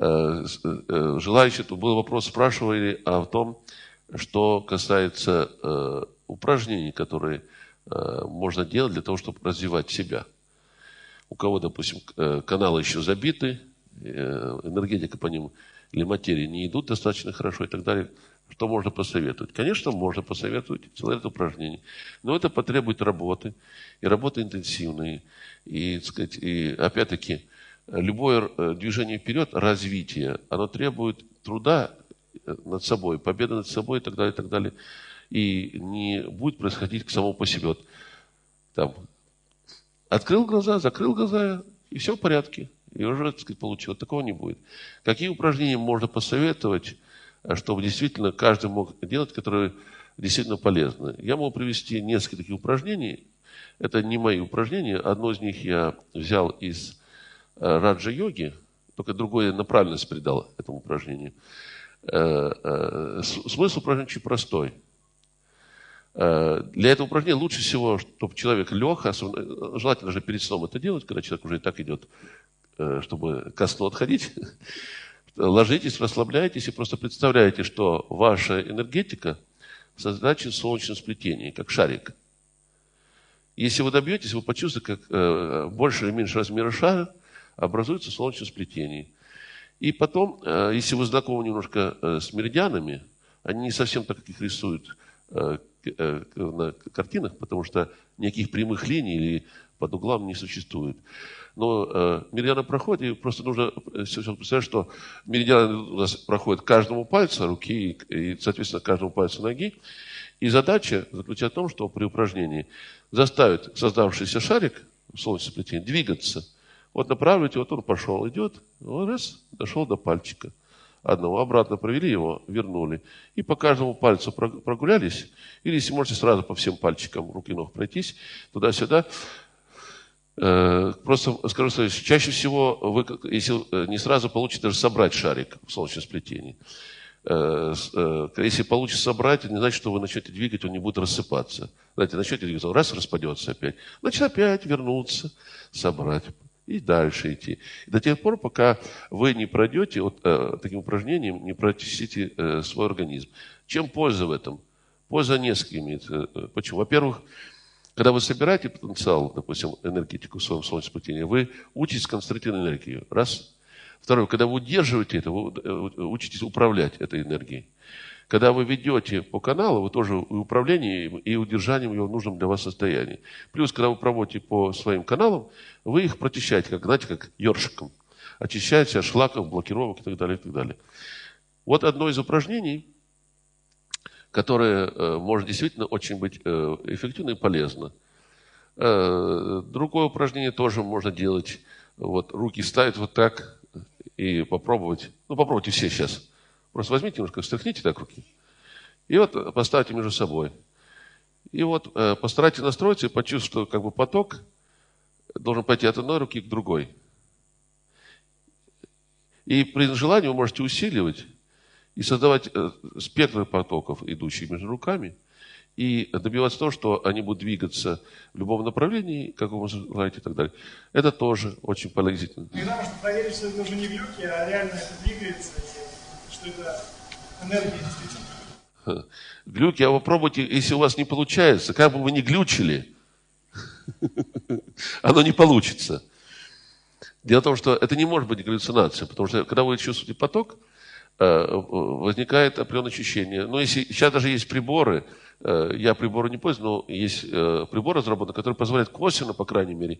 Э, э, желающие, тут был вопрос, спрашивали о том, что касается э, упражнений, которые можно делать для того, чтобы развивать себя. У кого, допустим, каналы еще забиты, энергетика по ним или материи не идут достаточно хорошо и так далее, что можно посоветовать? Конечно, можно посоветовать целый ряд упражнений, но это потребует работы, и работы интенсивные, и, сказать, и опять-таки, любое э, движение вперед, развитие, оно требует труда э, над собой, победы над собой и так далее, и так далее. И не будет происходить само по себе. Вот, там, открыл глаза, закрыл глаза, и все в порядке. И уже, так сказать, получил. Такого не будет. Какие упражнения можно посоветовать, э, чтобы действительно каждый мог делать, которые действительно полезны? Я могу привести несколько таких упражнений. Это не мои упражнения. Одно из них я взял из раджа-йоги, только другую направленность придал этому упражнению. Э, э, смысл упражнения очень простой. Для этого упражнения лучше всего, чтобы человек лег, желательно же перед сном это делать, когда человек уже и так идет, чтобы ко сну отходить. Ложитесь, расслабляйтесь и просто представляете, что ваша энергетика созначена в солнечном как шарик. Если вы добьетесь, вы почувствуете, как больше или меньше размера шара – образуется солнечное сплетение. И потом, э, если вы знакомы немножко э, с меридианами, они не совсем так, как их рисуют э, на картинах, потому что никаких прямых линий или под углом не существует. Но меридианы проходят, и просто нужно представлять, что меридианы у нас проходят каждому пальцу руки и, соответственно, каждому пальцу ноги. И задача заключается в том, что при упражнении заставить создавшийся шарик в солнечном сплетении двигаться – вот направите, вот он пошел, идет, вот раз, дошел до пальчика одного. Обратно провели его, вернули. И по каждому пальцу прогулялись. Или, если можете, сразу по всем пальчикам рук и ног пройтись, туда-сюда. Э, просто скажу следующее. Чаще всего, вы, если э, не сразу получите даже собрать шарик в солнечном сплетении. Э, если получится собрать, это не значит, что вы начнете двигать, он не будет рассыпаться. Знаете, начнете двигаться, он раз распадется опять. Значит, опять вернуться, собрать и дальше идти. До тех пор, пока вы не пройдете вот, э, таким упражнением, не прочистите э, свой организм. Чем польза в этом? Польза несколько имеет. Э, почему? Во-первых, когда вы собираете потенциал, допустим, энергетику в своем солнечном сплетении, вы учитесь концентрировать энергию. Раз. Второе, когда вы удерживаете это, вы э, учитесь управлять этой энергией. Когда вы ведете по каналу, вы тоже и управлением, и удержанием его в нужном для вас состоянии. Плюс, когда вы проводите по своим каналам, вы их прочищаете, как, знаете, как ёршиком. Очищаете от шлаков, блокировок и так далее, и так далее. Вот одно из упражнений, которое э, может действительно очень быть э, эффективно и полезно. Э, другое упражнение тоже можно делать. Вот, руки ставить вот так и попробовать. Ну, попробуйте все сейчас. Просто возьмите немножко, встряхните так руки. И вот поставьте между собой. И вот э, постарайтесь настроиться и почувствовать, что как бы поток должен пойти от одной руки к другой. И при желании вы можете усиливать и создавать э, спектры потоков, идущих между руками, и добиваться того, что они будут двигаться в любом направлении, как вы желаете и так далее. Это тоже очень полезно. Иногда можно проверить, что это уже не глюки, а реально это двигается действительно. Глюки, а вы пробуйте, если у вас не получается, как бы вы ни глючили, оно не получится. Дело в том, что это не может быть галлюцинация, потому что когда вы чувствуете поток, э, возникает определенное ощущение. Но если сейчас даже есть приборы, э, я приборы не пользуюсь, но есть э, прибор разработан, который позволяет косвенно, по крайней мере,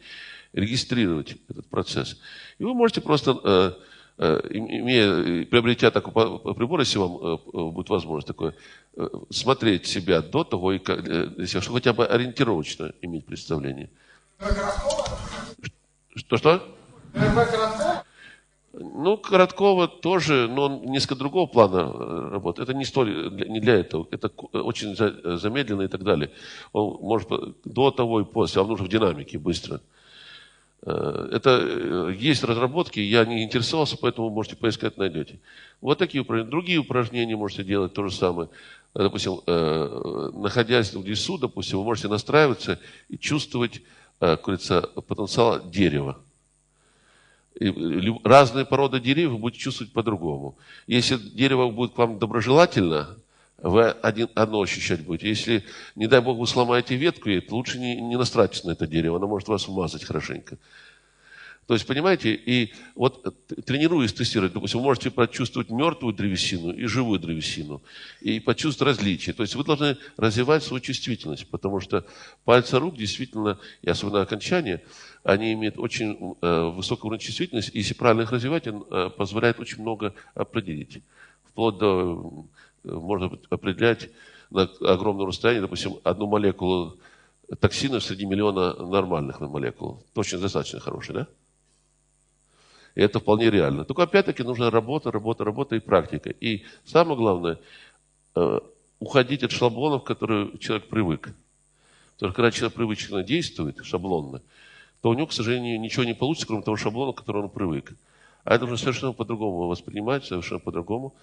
регистрировать этот процесс. И вы можете просто имея, приобретя такой прибор, если вам э, будет возможность такое, э, смотреть себя до того, и, если, чтобы хотя бы ориентировочно иметь представление. Что-что? Ну, Короткова тоже, но он несколько другого плана работает. Это не, столь, не для этого. Это очень замедленно и так далее. Он может до того и после, вам нужно в динамике быстро. Э, это э, есть разработки, я не интересовался, поэтому можете поискать, найдете. Вот такие упражнения. Другие упражнения можете делать то же самое. Э, допустим, находясь в лесу, допустим, вы можете настраиваться и чувствовать, как говорится, потенциал дерева. разные породы деревьев вы будете чувствовать по-другому. Если дерево будет к вам доброжелательно, вы один, одно ощущать будете. Если, не дай Бог, вы сломаете ветку, то лучше не, не настраивайтесь на это дерево, оно может вас умазать хорошенько. То есть, понимаете, и вот тренируясь тестировать, допустим, вы можете почувствовать мертвую древесину и живую древесину, и почувствовать различия. То есть вы должны развивать свою чувствительность, потому что пальцы рук действительно, и особенно окончания, они имеют очень э, высокий уровень чувствительности, и если правильно их развивать, он э, позволяет очень много определить. Вплоть до, э, можно определять на огромном расстоянии, допустим, одну молекулу токсинов среди миллиона нормальных молекул. Точно достаточно хороший, да? И это вполне реально. Только опять-таки нужна работа, работа, работа и практика. И самое главное, э, уходить от шаблонов, к которым человек привык. Потому что когда человек привычно действует, шаблонно, то у него, к сожалению, ничего не получится, кроме того шаблона, к которому он привык. А это нужно совершенно по-другому воспринимать, совершенно по-другому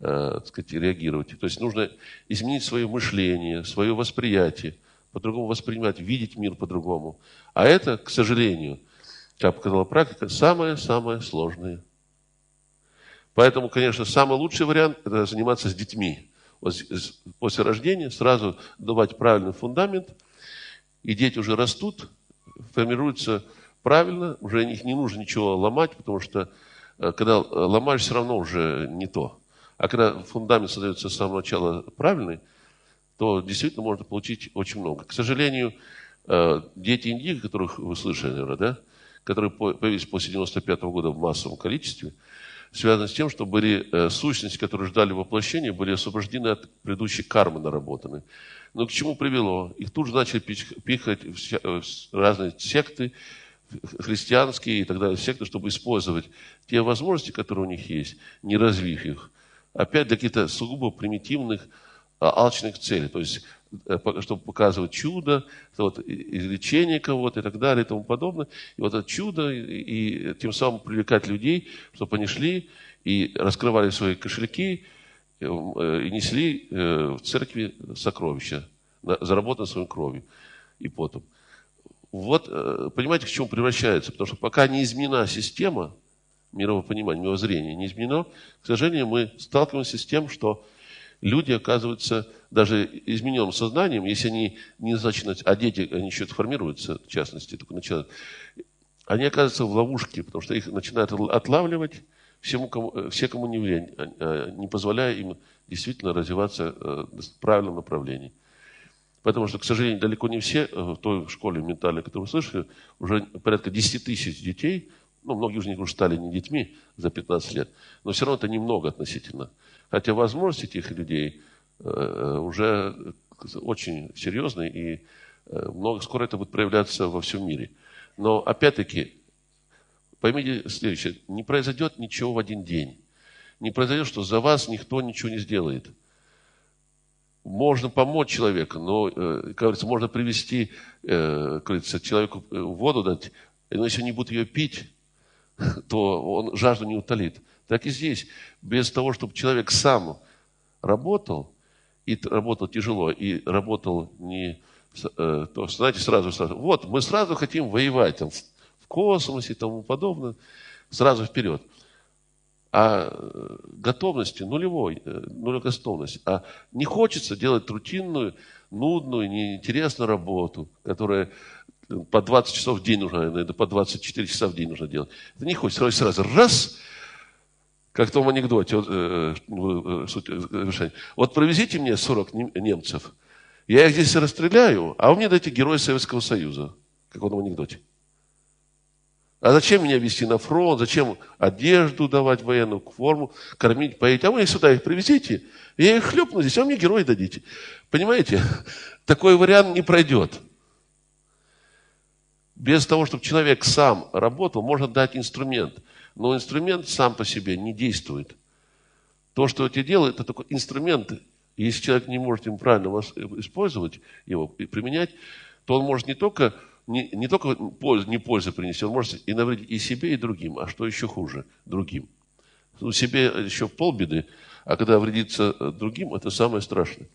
так сказать, реагировать. То есть нужно изменить свое мышление, свое восприятие, по-другому воспринимать, видеть мир по-другому. А это, к сожалению, как показала практика, самое-самое сложное. Поэтому, конечно, самый лучший вариант – это заниматься с детьми. После рождения сразу давать правильный фундамент, и дети уже растут, формируются правильно, уже их не нужно ничего ломать, потому что э, когда ломаешь, все равно уже не то. А когда фундамент создается с самого начала правильный, то действительно можно получить очень много. К сожалению, э, дети индийки, которых вы слышали, наверное, да, которые появились после 95 года в массовом количестве, связано с тем, что были э, сущности, которые ждали воплощения, были освобождены от предыдущей кармы наработанной. Но к чему привело? Их тут же начали пихать в разные секты, христианские и так далее, секты, чтобы использовать те возможности, которые у них есть, не развив их. Опять для каких-то сугубо примитивных, а, алчных целей. То есть Э, чтобы показывать чудо, вот, излечение кого-то и так далее и тому подобное. И вот это чудо, и, и тем самым привлекать людей, чтобы они шли и раскрывали свои кошельки и, э, и несли э, в церкви сокровища, заработанные своей кровью и потом. Вот, понимаете, к чему превращается? Потому что пока не изменена система мирового понимания, мировоззрения, не изменено, к сожалению, мы сталкиваемся с тем, что люди оказываются даже измененным сознанием, если они не начинают, а дети, они еще формируются, в частности, только начинают, они оказываются в ловушке, потому что их начинают отлавливать всему, кому, все, кому не влень, а, а, не позволяя им действительно развиваться э, в правильном направлении. Потому что, к сожалению, далеко не все э, в той школе ментальной, которую вы слышали, уже порядка 10 тысяч детей, ну, многие уже стали не детьми за 15 лет, но все равно это немного относительно. Хотя возможности этих людей э, уже очень серьезные, и э, много, скоро это будет проявляться во всем мире. Но опять-таки, поймите следующее, не произойдет ничего в один день. Не произойдет, что за вас никто ничего не сделает. Можно помочь человеку, но, э, как говорится, можно привести, как говорится, человеку воду дать, но если не будет ее пить, то он жажду не утолит. Так и здесь. Без того, чтобы человек сам работал, и работал тяжело, и работал не... Э, то, знаете, сразу, сразу, вот, мы сразу хотим воевать в космосе и тому подобное, сразу вперед. А э, готовности нулевой, э, нулевая готовность. А не хочется делать рутинную, нудную, неинтересную работу, которая по 20 часов в день нужно, это по 24 часа в день нужно делать. Это не хочется сразу, сразу раз, как в том анекдоте, вот, э, э, суть завершения. Вот провезите мне 40 немцев, я их здесь расстреляю, а вы мне дайте героя Советского Союза, как в этом анекдоте. А зачем меня вести на фронт? Зачем одежду давать военную форму, кормить, поить? А вы сюда их привезите, я их хлебну здесь, а мне герои дадите. Понимаете? Такой вариант не пройдет. Без того, чтобы человек сам работал, можно дать инструмент. Но инструмент сам по себе не действует. То, что эти делают, это только инструменты. И если человек не может им правильно использовать его и применять, то он может не только, не, не только пользу, не пользу принести, он может и навредить и себе, и другим. А что еще хуже? Другим. Ну, себе еще полбеды, а когда вредится другим, это самое страшное.